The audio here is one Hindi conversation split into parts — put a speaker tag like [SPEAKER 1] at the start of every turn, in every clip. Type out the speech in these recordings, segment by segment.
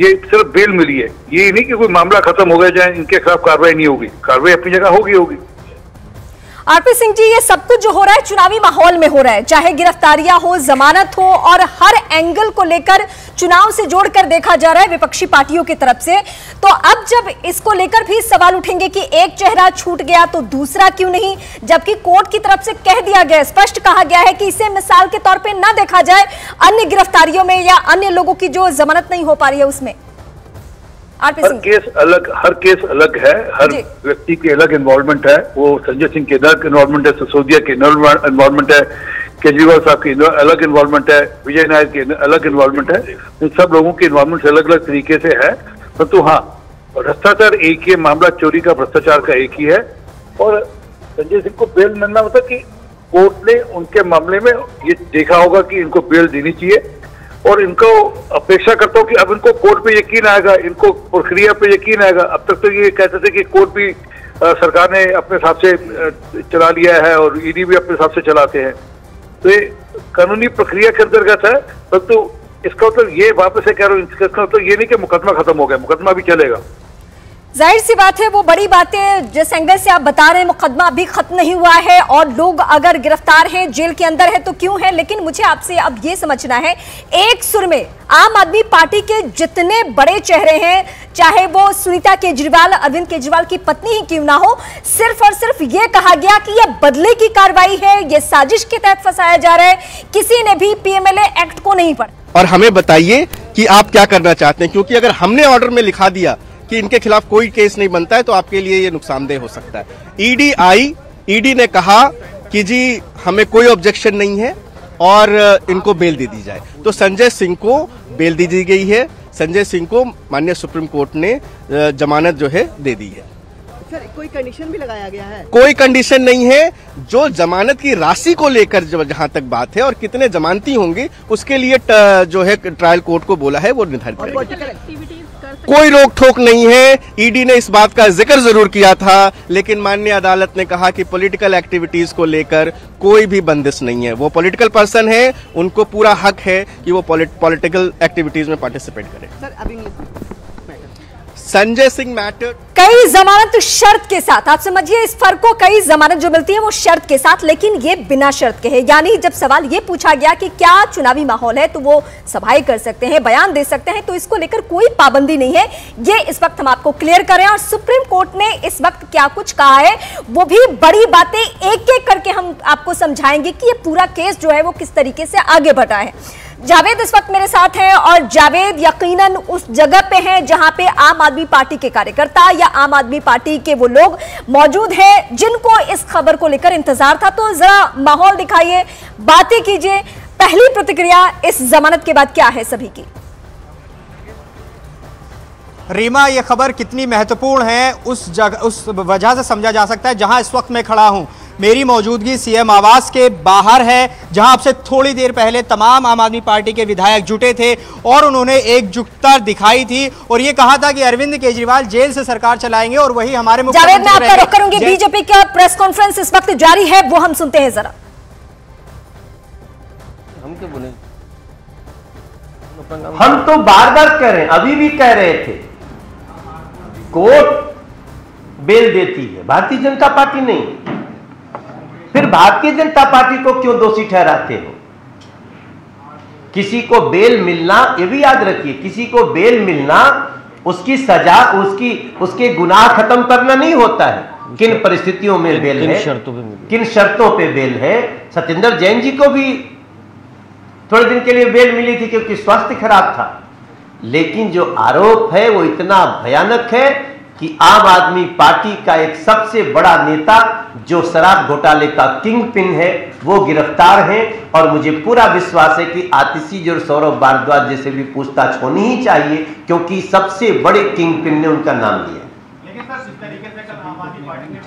[SPEAKER 1] ये सिर्फ़ बेल मिली है। ये नहीं कि कोई मामला खत्म हो गया जाए, इनके खिलाफ कार्रवाई नहीं होगी। कार्रवाई अपनी जगह होगी होगी।
[SPEAKER 2] आरपी सिंह जी, ये सब कुछ जो हो रहा है, चुनावी माहौल में हो रहा है। चाहे गिरफ्तारियाँ हो, जमानत हो, और हर एंगल को लेकर चुनाव से जोड़कर देखा जा रहा है विपक्षी पार्टियों की तरफ़ से। तो अब जब इसको लेकर भी सवाल उठेंगे कि एक चेहरा छूट गया तो दूसरा क्यों नहीं, जबकि कोर्ट की तरफ़ से कह दिया गया, स्पष्ट कहा गया है कि इसे मिसाल के तौर पर ना देखा जाए अन्य गिरफ्तारियों में या अन्य लोगों की जो जमानत नहीं हो पा रही है उसमें।
[SPEAKER 1] हर केस अलग हर केस अलग है हर व्यक्ति की अलग इन्वॉल्वमेंट है। वो संजय सिंह के अलग इन्वॉल्वमेंट है सिसोदिया के इन्वॉल्वमेंट है केजरीवाल साहब की अलग इन्वॉल्वमेंट है विजय नायक की अलग इन्वॉल्वमेंट है। इन सब लोगों की इन्वॉल्वमेंट अलग अलग तरीके से है। परंतु हाँ भ्रष्टाचार एक ही है मामला चोरी का भ्रष्टाचार का एक ही है। और संजय सिंह को बेल मिलना मतलब कि कोर्ट ने उनके मामले में ये देखा होगा कि इनको बेल देनी चाहिए। और इनको अपेक्षा करता हूँ कि अब इनको कोर्ट पे यकीन आएगा, इनको प्रक्रिया पे यकीन आएगा। अब तक तो ये कहते थे कि कोर्ट भी सरकार ने अपने हिसाब से चला लिया है और ईडी भी अपने हिसाब से चलाते हैं। तो ये कानूनी प्रक्रिया के अंतर्गत है, परंतु तो इसका मतलब ये वापस से कह रहा हूँ, इसका मतलब ये नहीं कि मुकदमा खत्म हो गया, मुकदमा भी चलेगा।
[SPEAKER 2] ज़ाहिर सी बात है, वो बड़ी बातें जिस एंगल से आप बता रहे हैं, मुकदमा अभी खत्म नहीं हुआ है और लोग अगर गिरफ़्तार हैं, जेल के अंदर है तो क्यों है? लेकिन मुझे आपसे अब ये समझना है, एक सुर में आम आदमी पार्टी के जितने बड़े चेहरे हैं, चाहे वो सुनीता केजरीवाल, अरविंद केजरीवाल की पत्नी ही क्यों ना हो, सिर्फ़ और सिर्फ़ ये कहा गया कि यह बदले की कार्रवाई है, ये साजिश के तहत फंसाया जा रहा है, किसी ने भी पीएमएलए एक्ट को नहीं पढ़ा।
[SPEAKER 3] और हमें बताइए कि आप क्या करना चाहते हैं, क्योंकि अगर हमने ऑर्डर में लिखा दिया कि इनके खिलाफ कोई केस नहीं बनता है तो आपके लिए ये नुकसानदेह हो सकता है। ईडी आई ईडी ने कहा कि जी हमें कोई ऑब्जेक्शन नहीं है और इनको बेल दे दी जाए। तो संजय सिंह को बेल दी दी गई है। संजय सिंह को माननीय सुप्रीम कोर्ट ने जमानत जो है दे दी है।
[SPEAKER 4] सर कोई कंडीशन भी लगाया गया है?
[SPEAKER 3] कोई कंडीशन नहीं है। जो जमानत की राशि को लेकर जहाँ तक बात है और कितने जमानती होंगे उसके लिए जो है ट्रायल कोर्ट को बोला है वो निर्धारित करेगा। कोई रोक ठोक नहीं है। ईडी ने इस बात का ज़िक्र ज़रूर किया था लेकिन माननीय अदालत ने कहा कि पॉलिटिकल एक्टिविटीज़ को लेकर कोई भी बंदिश नहीं है। वो पॉलिटिकल पर्सन है उनको पूरा हक है कि वो पॉलिटिकल एक्टिविटीज़ में पार्टिसिपेट करें।
[SPEAKER 4] सर अभी
[SPEAKER 3] संजय सिंह मैटर।
[SPEAKER 2] कई जमानत शर्त के साथ, आप समझिए इस फ़र्क को कई जमानत जो मिलती है वो शर्त के साथ, लेकिन ये बिना शर्त के है। यानी जब सवाल ये पूछा गया कि क्या चुनावी माहौल है तो वो सभाएँ कर सकते हैं, बयान दे सकते हैं तो इसको लेकर कोई पाबंदी नहीं है। ये इस वक्त हम आपको क्लियर करें और सुप्रीम कोर्ट ने इस वक्त क्या कुछ कहा है, वो भी बड़ी बातें एक एक करके हम आपको समझाएँगे कि ये पूरा केस जो है वो किस तरीके से आगे बढ़ा है। जावेद इस वक्त मेरे साथ हैं और जावेद यकीनन उस जगह पे हैं जहाँ पे आम आदमी पार्टी के कार्यकर्ता या आम आदमी पार्टी के वो लोग मौजूद हैं, जिनको इस खबर को लेकर इंतज़ार था। तो जरा माहौल दिखाइए, बातें कीजिए। पहली प्रतिक्रिया इस जमानत के बाद क्या है सभी की?
[SPEAKER 5] रीमा, ये खबर कितनी महत्वपूर्ण है, उस जगह उस वजह से समझा जा सकता है जहाँ इस वक्त मैं खड़ा हूँ। मेरी मौजूदगी सीएम आवास के बाहर है जहाँ आपसे थोड़ी देर पहले तमाम आम आदमी पार्टी के विधायक जुटे थे और उन्होंने एकजुटता दिखाई थी। और ये कहा था कि अरविंद केजरीवाल जेल से सरकार चलाएँगे और वही हमारे मुख्यमंत्री
[SPEAKER 2] बीजेपी का प्रेस कॉन्फ्रेंस इस वक्त जारी है वो हम सुनते हैं जरा।
[SPEAKER 6] हम क्यों बोले?
[SPEAKER 7] हम तो बार बार कह रहे हैं अभी भी कह रहे थे। कोर्ट बेल देती है। भारतीय जनता पार्टी नहीं। फिर भारतीय जनता पार्टी को क्यों दोषी ठहराते हो? किसी को बेल मिलना ये भी याद रखिए किसी को बेल मिलना उसकी सजा उसकी उसके गुनाह खत्म करना नहीं होता है। किन परिस्थितियों में बेल
[SPEAKER 6] किन
[SPEAKER 7] है?
[SPEAKER 6] शर्तों पे
[SPEAKER 7] किन शर्तों पे बेल है? सत्येंद्र जैन जी को भी थोड़े दिन के लिए बेल मिली थी क्योंकि स्वास्थ्य खराब था। लेकिन जो आरोप है वो इतना भयानक है कि आम आदमी पार्टी का एक सबसे बड़ा नेता, जो शराब घोटाले का किंग पिन है, वो गिरफ़्तार है। और मुझे पूरा विश्वास है कि आतिशी जो सौरभ भारद्वाज जैसे भी पूछताछ होनी ही चाहिए, क्योंकि सबसे बड़े किंग पिन ने उनका नाम लिया।
[SPEAKER 8] लेकिन सर इस तरीके से कल आम आदमी पार्टी ने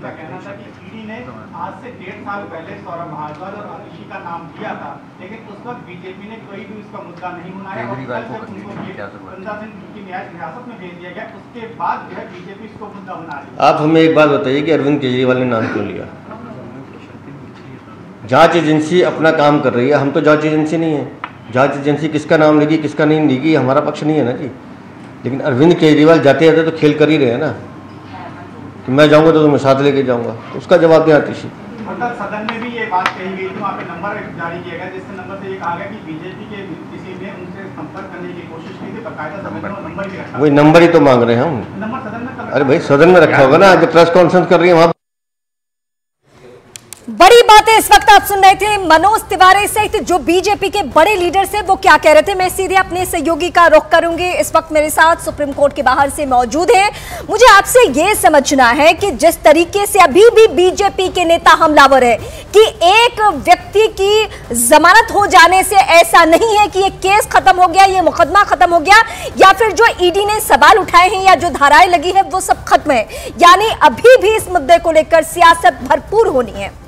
[SPEAKER 8] कहना था कि ईडी ने आज से साल पहले सौरभ भारद्वाज और आतिशी का नाम दिया था लेकिन उस वक्त बीजेपी ने कोई भी उसका मुद्दा नहीं उठाया और कल जब उनको ये पंद्रह की न्यायिक हिरासत में भेज दिया गया। उसके बाद जो है बीजेपी इसको मुद्दा बना रही
[SPEAKER 6] आप हमें एक बात बताइए कि अरविंद केजरीवाल ने नाम क्यों लिया? जाँच एजेंसी अपना काम कर रही है। हम तो जाँच एजेंसी नहीं है। जाँच एजेंसी किसका नाम लेगी किसका नहीं लेगी हमारा पक्ष नहीं है ना जी। लेकिन अरविंद केजरीवाल जाते जाते तो खेल कर ही रहे हैं ना। कि मैं जाऊँगा तो तुम्हें साथ लेके जाऊँगा। उसका जवाब दें आतिशी
[SPEAKER 8] मतलब सदन में भी ये बात कही गई थी वहाँ पे नंबर जारी किया गया जिसके नंबर से ये कहा गया कि बीजेपी के किसी ने उनसे संपर्क करने की कोशिश की थी बकायदा सदन में नंबर भी रखा
[SPEAKER 6] वही नंबर ही तो मांग रहे हैं हम।
[SPEAKER 8] नंबर सदन में
[SPEAKER 6] अरे भाई सदन में रखा होगा ना आज प्रेस कॉन्फ्रेंस कर रही है वहाँ
[SPEAKER 2] बड़ी बातें इस वक्त आप सुन रहे थे। मनोज तिवारी सहित जो बीजेपी के बड़े लीडर्स हैं वो क्या कह रहे थे? मैं सीधे अपने सहयोगी का रुख करूँगी। इस वक्त मेरे साथ सुप्रीम कोर्ट के बाहर से मौजूद है। मुझे आपसे ये समझना है कि जिस तरीके से अभी भी बीजेपी के नेता हमलावर है, कि एक व्यक्ति की जमानत हो जाने से ऐसा नहीं है कि ये केस खत्म हो गया, ये मुकदमा खत्म हो गया, या फिर जो ईडी ने सवाल उठाए हैं या जो धाराएँ लगी है, वो सब खत्म है। यानी अभी भी इस मुद्दे को लेकर सियासत भरपूर होनी है।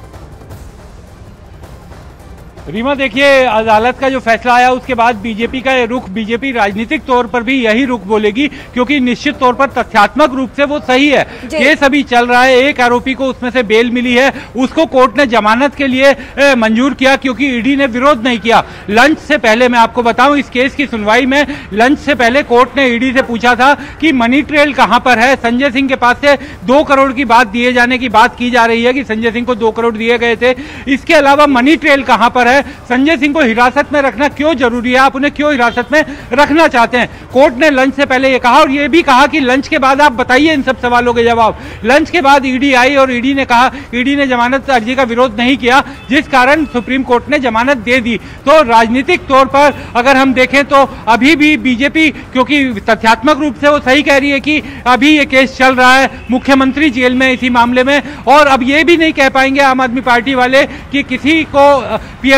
[SPEAKER 9] रीमा देखिए अदालत का जो फैसला आया उसके बाद बीजेपी का ये रुख बीजेपी राजनीतिक तौर पर भी यही रुख बोलेगी क्योंकि निश्चित तौर पर तथ्यात्मक रूप से वो सही है। केस अभी चल रहा है एक आरोपी को उसमें से बेल मिली है उसको कोर्ट ने जमानत के लिए मंजूर किया क्योंकि ईडी ने विरोध नहीं किया। लंच से पहले मैं आपको बताऊँ इस केस की सुनवाई में लंच से पहले कोर्ट ने ईडी से पूछा था कि मनी ट्रेल कहाँ पर है संजय सिंह के पास से दो करोड़ की बात दिए जाने की बात की जा रही है कि संजय सिंह को दो करोड़ दिए गए थे। इसके अलावा मनी ट्रेल कहाँ पर है संजय सिंह को हिरासत में रखना क्यों ज़रूरी है? आप उन्हें क्यों हिरासत में रखना चाहते हैं? कोर्ट ने लंच से पहले ये कहा और ये भी कहा कि लंच के बाद आप बताइए इन सब सवालों के जवाब। लंच के बाद ईडी आई और ईडी ने कहा, ईडी ने जमानत अर्जी का विरोध नहीं किया, जिस कारण सुप्रीम कोर्ट ने जमानत दे दी। तो राजनीतिक तौर पर अगर हम देखें तो अभी भी बीजेपी, क्योंकि तथ्यात्मक रूप से वो सही कह रही है कि अभी ये केस चल रहा है मुख्यमंत्री जेल में इसी मामले में और अब ये भी नहीं कह पाएँगे आम आदमी पार्टी वाले कि किसी को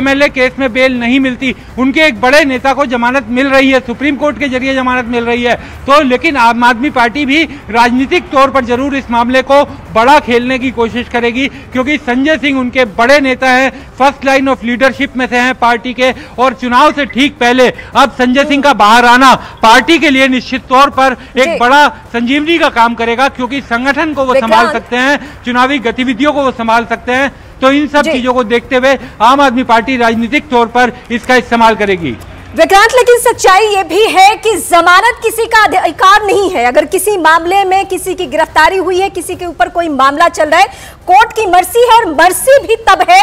[SPEAKER 9] पीएमएलए केस में बेल नहीं मिलती। उनके एक बड़े नेता को जमानत मिल रही है सुप्रीम कोर्ट के ज़रिए जमानत मिल रही है। तो लेकिन आम आदमी पार्टी भी राजनीतिक तौर पर ज़रूर इस मामले को बड़ा खेलने की कोशिश करेगी क्योंकि संजय सिंह उनके बड़े नेता हैं फ़र्स्ट लाइन ऑफ़ लीडरशिप में से हैं पार्टी के और चुनाव से ठीक पहले अब संजय सिंह का बाहर आना पार्टी के लिए निश्चित तौर पर एक बड़ा संजीवनी का काम करेगा क्योंकि संगठन को वो संभाल सकते हैं चुनावी गतिविधियों को वो संभाल सकते हैं। तो इन सब चीज़ों को देखते हुए आम आदमी पार्टी राजनीतिक तौर पर इसका इस्तेमाल करेगी।
[SPEAKER 2] विक्रांत, लेकिन सच्चाई ये भी है कि जमानत किसी का अधिकार नहीं है। अगर किसी मामले में किसी की गिरफ्तारी हुई है, किसी के ऊपर कोई मामला चल रहा है, कोर्ट की मर्सी है और मर्सी भी तब है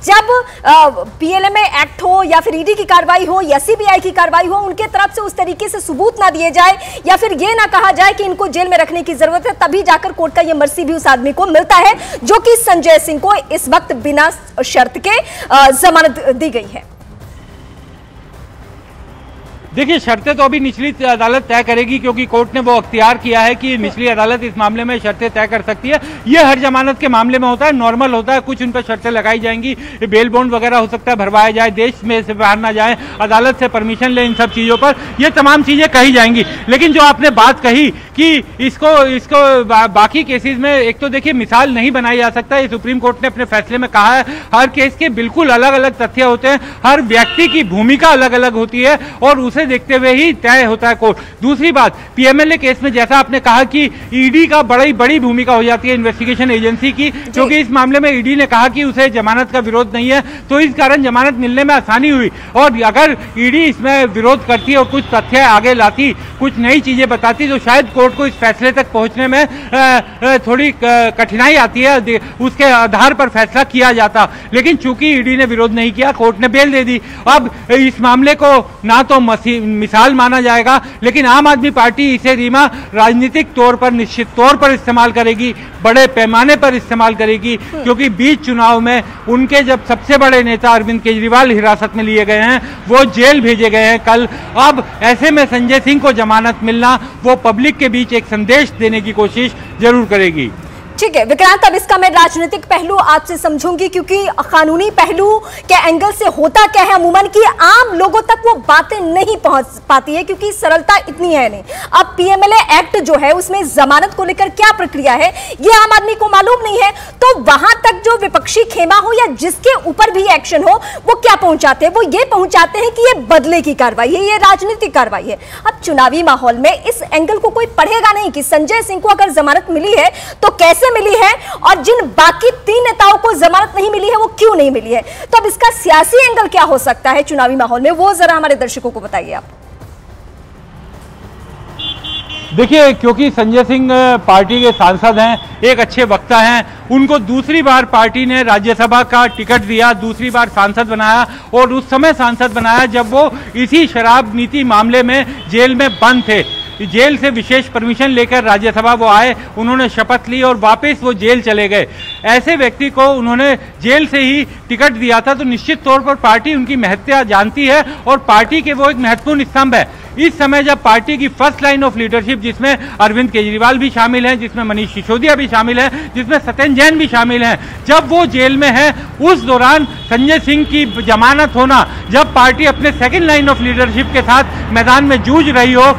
[SPEAKER 2] जब पीएलएमए एक्ट हो या फिर ईडी की कार्रवाई हो या सीबीआई की कार्रवाई हो, उनके तरफ़ से उस तरीके से सबूत ना दिए जाए या फिर ये ना कहा जाए कि इनको जेल में रखने की ज़रूरत है, तभी जाकर कोर्ट का ये मर्सी भी उस आदमी को मिलता है, जो कि संजय सिंह को इस वक्त बिना शर्त के जमानत दी गई है।
[SPEAKER 9] देखिए शर्तें तो अभी निचली अदालत तय करेगी क्योंकि कोर्ट ने वो अख्तियार किया है कि निचली अदालत इस मामले में शर्तें तय कर सकती है। ये हर जमानत के मामले में होता है नॉर्मल होता है कुछ उन पर शर्तें लगाई जाएँगी। बेल बॉन्ड वगैरह हो सकता है भरवाया जाए देश में से बाहर ना जाए अदालत से परमिशन लें इन सब चीज़ों पर। ये तमाम चीज़ें कही जाएँगी। लेकिन जो आपने बात कही कि इसको इसको बा, बाकी केसेस में एक तो देखिए मिसाल नहीं बनाई जा सकता। ये सुप्रीम कोर्ट ने अपने फैसले में कहा है हर केस के बिल्कुल अलग अलग तथ्य होते हैं। हर व्यक्ति की भूमिका अलग अलग होती है और उसे देखते हुए ही तय होता है कोर्ट। दूसरी बात पीएमएलए केस में जैसा आपने कहा कि ईडी का बड़ी बड़ी भूमिका हो जाती है इन्वेस्टिगेशन एजेंसी की क्योंकि इस मामले में ईडी ने कहा कि उसे जमानत का विरोध नहीं है तो इस कारण जमानत मिलने में आसानी हुई। और अगर ईडी इसमें विरोध करती और कुछ तथ्य आगे लाती कुछ नई चीज़ें बताती तो शायद कोर्ट को इस फैसले तक पहुँचने में थोड़ी कठिनाई आती है। उसके आधार पर फैसला किया जाता। लेकिन चूँकि ईडी ने विरोध नहीं किया कोर्ट ने बेल दे दी। अब इस मामले को ना तो मसी- मिसाल माना जाएगा, लेकिन आम आदमी पार्टी इसे रीमा राजनीतिक तौर पर, निश्चित तौर पर इस्तेमाल करेगी, बड़े पैमाने पर इस्तेमाल करेगी, क्योंकि बीच चुनाव में उनके जब सबसे बड़े नेता अरविंद केजरीवाल हिरासत में लिए गए हैं, वो जेल भेजे गए हैं कल। अब ऐसे में संजय सिंह को जमानत मिलना, वो पब्लिक के बीच एक संदेश देने की कोशिश ज़रूर करेगी।
[SPEAKER 2] ठीक है, विक्रांत, अब इसका मैं राजनीतिक पहलू आपसे समझूँगी क्योंकि कानूनी पहलू के एंगल से होता क्या है अमूमन कि आम लोगों तक वो बातें नहीं पहुँच पाती है क्योंकि सरलता इतनी है नहीं। अब पीएमएलए एक्ट जो है, उसमें जमानत को लेकर क्या प्रक्रिया है, ये आम आदमी को मालूम नहीं है। तो वहाँ तक जो विपक्षी खेमा हो या जिसके ऊपर भी एक्शन हो, वो क्या पहुंचाते हैं? वो ये पहुंचाते हैं कि ये बदले की कार्रवाई है, ये राजनीतिक कार्रवाई है। अब चुनावी माहौल में इस एंगल को कोई पढ़ेगा नहीं कि संजय सिंह को अगर जमानत मिली है तो कैसे मिली है और जिन बाकी तीन नेताओं को जमानत नहीं मिली है, वो क्यों नहीं मिली है? तो अब इसका सियासी एंगल क्या हो सकता है चुनावी माहौल में? वो जरा हमारे दर्शकों को बताइए आप।
[SPEAKER 9] देखिए, क्योंकि संजय सिंह पार्टी के सांसद हैं, एक अच्छे वक्ता हैं, उनको दूसरी बार पार्टी ने राज्यसभा का टिकट दिया, दूसरी बार सांसद बनाया और उस समय सांसद बनाया जब वो इसी शराब नीति मामले में जेल में बंद थे। जेल से विशेष परमिशन लेकर राज्यसभा वो आए, उन्होंने शपथ ली और वापस वो जेल चले गए। ऐसे व्यक्ति को उन्होंने जेल से ही टिकट दिया था तो निश्चित तौर पर पार्टी उनकी महत्या जानती है और पार्टी के वो एक महत्वपूर्ण स्तंभ है। इस समय जब पार्टी की फ़र्स्ट लाइन ऑफ़ लीडरशिप, जिसमें अरविंद केजरीवाल भी शामिल हैं, जिसमें मनीष सिसोदिया भी शामिल हैं, जिसमें सत्यन जैन भी शामिल हैं, जब वो जेल में है, उस दौरान संजय सिंह की जमानत होना, जब पार्टी अपने सेकेंड लाइन ऑफ़ लीडरशिप के साथ मैदान में जूझ रही हो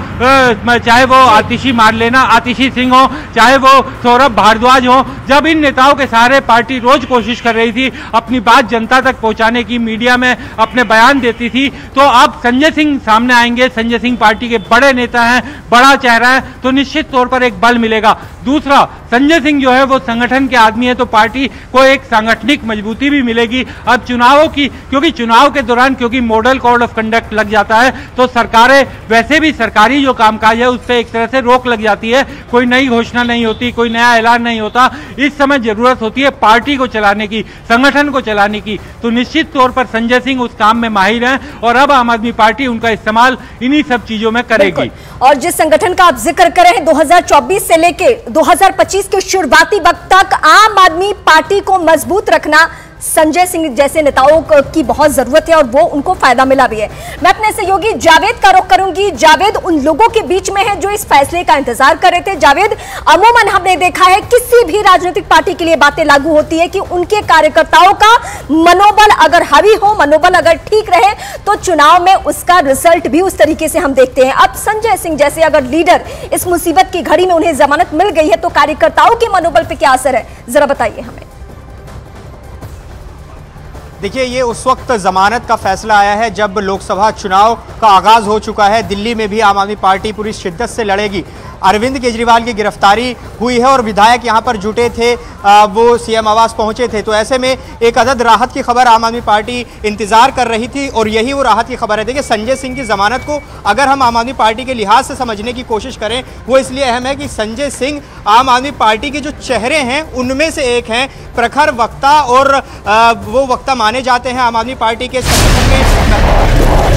[SPEAKER 9] चाहे वो आतिशी मार लेना, आतिशी सिंह हो, चाहे वो सौरभ भारद्वाज हो, जब इन नेताओं के सहारे पार्टी रोज कोशिश कर रही थी अपनी बात जनता तक पहुँचाने की, मीडिया में अपने बयान देती थी तो अब संजय सिंह सामने आएँगे, संजय सिंह पार्टी के बड़े नेता हैं, बड़ा चेहरा है तो निश्चित तौर पर एक बल मिलेगा। दूसरा, संजय सिंह जो है, वो संगठन के आदमी है तो पार्टी को एक सांगठनिक मजबूती भी मिलेगी अब चुनावों की, क्योंकि चुनाव के दौरान, क्योंकि मॉडल कोड ऑफ़ कंडक्ट लग जाता है तो सरकारें, वैसे भी सरकारी जो कामकाज है उस पर एक तरह से रोक लग जाती है। कोई नई घोषणा नहीं होती, कोई नया ऐलान नहीं होता। इस समय ज़रूरत होती है पार्टी को चलाने की, संगठन को चलाने की। तो निश्चित तौर पर संजय सिंह उस काम में माहिर हैं, और अब आम आदमी पार्टी उनका इस्तेमाल इन्हीं सब चीज़ों में करेगी।
[SPEAKER 2] और जिस संगठन का आप ज़िक्र करें रहे हैं 2024 से लेके 2025 के शुरुआती वक्त तक आम आदमी पार्टी को मज़बूत रखना संजय सिंह जैसे नेताओं की बहुत ज़रूरत है और वो उनको फ़ायदा मिला भी है। मैं अपने सहयोगी जावेद का रुख करूँगी। जावेद उन लोगों के बीच में है जो इस फैसले का इंतज़ार कर रहे थे। जावेद, अमूमन हमने देखा है, किसी भी राजनीतिक पार्टी के लिए बातें लागू होती है कि उनके कार्यकर्ताओं का मनोबल अगर हावी हो, मनोबल अगर ठीक रहे तो चुनाव में उसका रिज़ल्ट भी उस तरीके से हम देखते हैं। अब संजय सिंह जैसे अगर लीडर इस मुसीबत की घड़ी में उन्हें जमानत मिल गई है तो कार्यकर्ताओं के मनोबल पर क्या असर है? जरा बताइए हमें।
[SPEAKER 5] देखिए, ये उस वक्त जमानत का फैसला आया है जब लोकसभा चुनाव का आगाज़ हो चुका है। दिल्ली में भी आम आदमी पार्टी पूरी शिद्दत से लड़ेगी। अरविंद केजरीवाल की गिरफ्तारी हुई है और विधायक यहाँ पर जुटे थे वो सीएम आवास पहुँचे थे। तो ऐसे में एक अदद राहत की खबर आम आदमी पार्टी इंतज़ार कर रही थी और यही वो राहत की खबर है। देखिए, संजय सिंह की जमानत को अगर हम आम आदमी पार्टी के लिहाज से समझने की कोशिश करें, वो इसलिए अहम है कि संजय सिंह आम आदमी पार्टी के जो चेहरे हैं, उनमें से एक हैं। प्रखर वक्ता और वो वक्ता माने जाते हैं आम आदमी पार्टी के संगठन में।